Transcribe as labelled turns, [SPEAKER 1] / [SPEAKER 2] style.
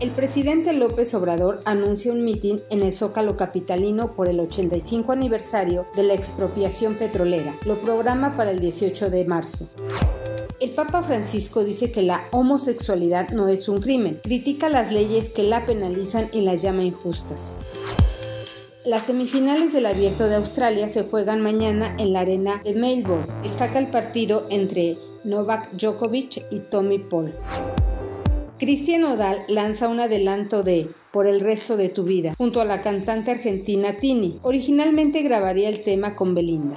[SPEAKER 1] El presidente López Obrador anuncia un mitin en el Zócalo Capitalino por el 85 aniversario de la expropiación petrolera. Lo programa para el 18 de marzo. El Papa Francisco dice que la homosexualidad no es un crimen. Critica las leyes que la penalizan y las llama injustas. Las semifinales del Abierto de Australia se juegan mañana en la arena de Melbourne. Destaca el partido entre Novak Djokovic y Tommy Paul. Cristian Odal lanza un adelanto de Por el resto de tu vida, junto a la cantante argentina Tini. Originalmente grabaría el tema con Belinda.